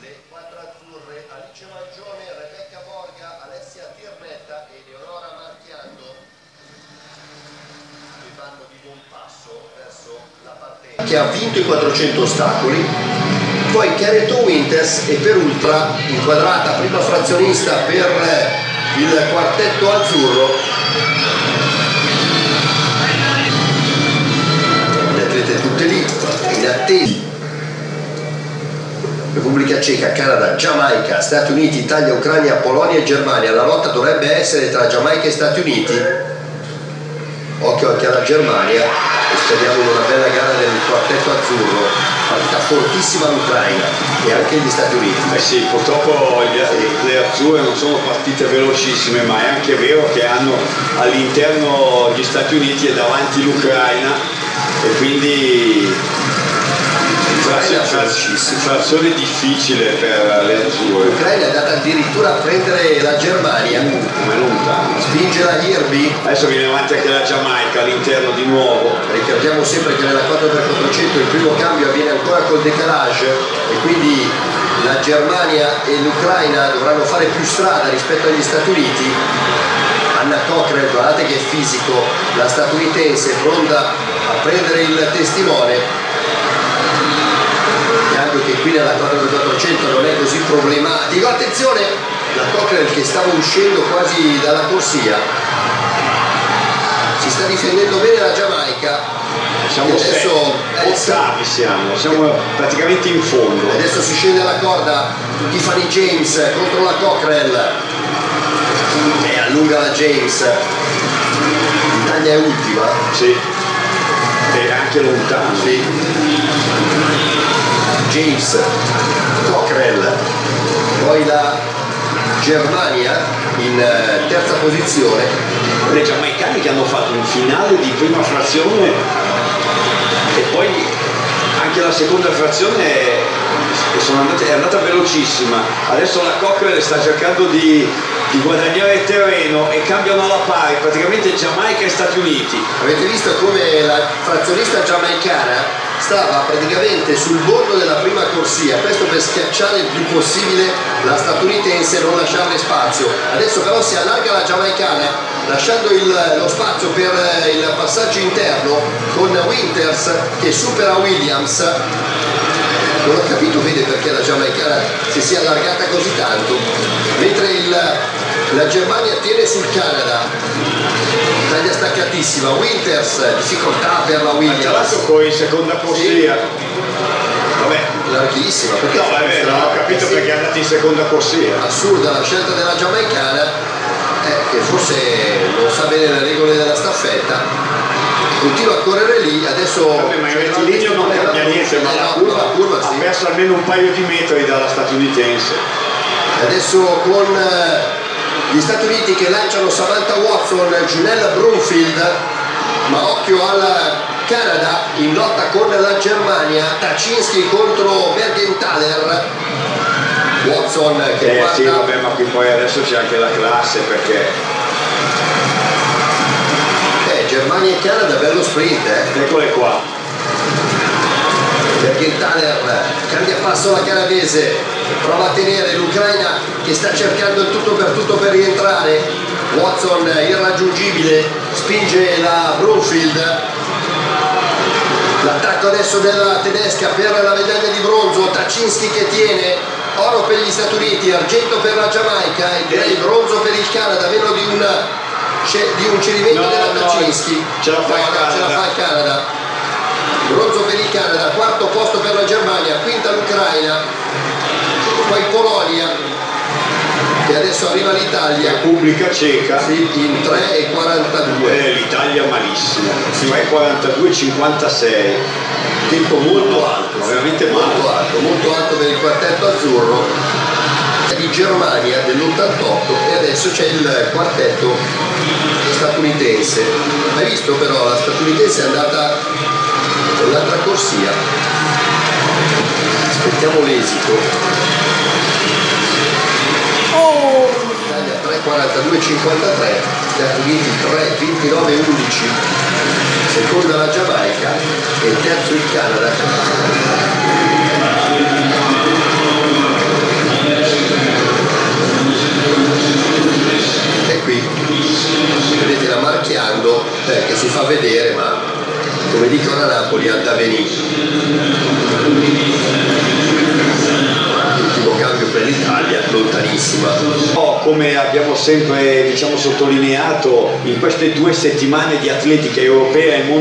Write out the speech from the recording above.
le quattro azzurre, Alice Mangione, Rebecca Borga, Alessia Tirnetta e Leonora Marchiando. Che vanno di buon passo verso la partenza. Che ha vinto i 400 ostacoli, poi Careto Winters e per ultra inquadrata prima frazionista per il quartetto azzurro. Le atlete tutte lì in attesa Repubblica Ceca, Canada, Giamaica, Stati Uniti, Italia, Ucraina, Polonia e Germania. La lotta dovrebbe essere tra Giamaica e Stati Uniti. Occhio anche alla Germania e speriamo in una bella gara del quartetto azzurro. Partita fortissima l'Ucraina e anche gli Stati Uniti. Eh sì, purtroppo le azzurre non sono partite velocissime, ma è anche vero che hanno all'interno gli Stati Uniti e davanti l'Ucraina e quindi situazione difficile per le azzurre. L'Ucraina è andata addirittura a prendere la Germania. Come lontano. Spinge la Hirby. Adesso viene avanti anche la Giamaica all'interno di nuovo. Ricordiamo sempre che nella 4x400 il primo cambio avviene ancora col decalage e quindi la Germania e l'Ucraina dovranno fare più strada rispetto agli Stati Uniti. Anna Cochrane, guardate che fisico, la statunitense pronta a prendere il testimone cambio che qui nella 400 non è così problematico. Attenzione la Cochrane che stava uscendo quasi dalla corsia si sta difendendo bene la Giamaica. Siamo adesso eh, ottavi siamo, siamo praticamente in fondo. Adesso si scende alla corda Tiffany James contro la Cochrane e allunga la James. l'Italia è ultima. Sì. E anche lontano. Sì James Cockrell, poi la Germania in eh, terza posizione. Le giamaicane che hanno fatto un finale di prima frazione e poi anche la seconda frazione è, andate, è andata velocissima. Adesso la Cockrell sta cercando di, di guadagnare terreno e cambiano alla pari, praticamente Giamaica e Stati Uniti. Avete visto come la frazionista giamaicana stava praticamente sul bordo della prima corsia, questo per schiacciare il più possibile la statunitense e non lasciarle spazio. Adesso però si allarga la giamaicana lasciando il, lo spazio per eh, il passaggio interno con Winters che supera Williams. Non ho capito vede perché la giamaicana si sia allargata così tanto, mentre il, la Germania tiene sul Canada staccatissima Winters difficoltà per la Williams. Poi seconda corsia. Sì. vabbè. Larghissima no vabbè non ho capito sì. perché è andata in seconda corsia. Assurda la scelta della giamaicana eh, che forse non sa bene le regole della staffetta. Continua a correre lì adesso vabbè, ma in rettilineo non cambia niente ma la curva, la curva ha perso almeno un paio di metri dalla statunitense. Adesso con eh, gli Stati Uniti che lanciano Samantha Watson, Junella Brunfield, ma occhio al Canada in lotta con la Germania, Tacinski contro Bergenthaler. Watson che eh, guarda... Sì, vabbè, ma qui poi adesso c'è anche la classe perché... Eh, Germania e Canada, bello sprint, eh. Eccole qua. Bergenthaler cambia passo la canadese, prova a tenere l'Ucraina che sta cercando il tutto per tutto per rientrare. Watson irraggiungibile spinge la Broomfield. L'attacco adesso della tedesca per la medaglia di bronzo Tacinski che tiene oro per gli Stati Uniti argento per la Giamaica e direi bronzo per il Canada meno di, una, di un cedimento no, della Tacinski no, ce la fa, no, il Canada. bronzo per il Canada quarto posto per la Germania adesso arriva l'Italia. Repubblica Ceca. Sì, in 3,42 eh, l'Italia malissimo. 3,42,56 tempo molto alto veramente molto alto molto alto per il quartetto azzurro. Di Germania dell'88 e adesso c'è il quartetto statunitense. Hai visto però la statunitense è andata nell'altra corsia. Aspettiamo l'esito 42 53 gli Uniti 3 29 11 seconda la Giamaica e terzo il Canada. E qui vedete la marchiando eh, che si fa vedere ma come dicono a Napoli ad avvenire l'ultimo cambio per l'Italia lontanissima. Come abbiamo sempre diciamo, sottolineato, in queste due settimane di atletica europea e mondiale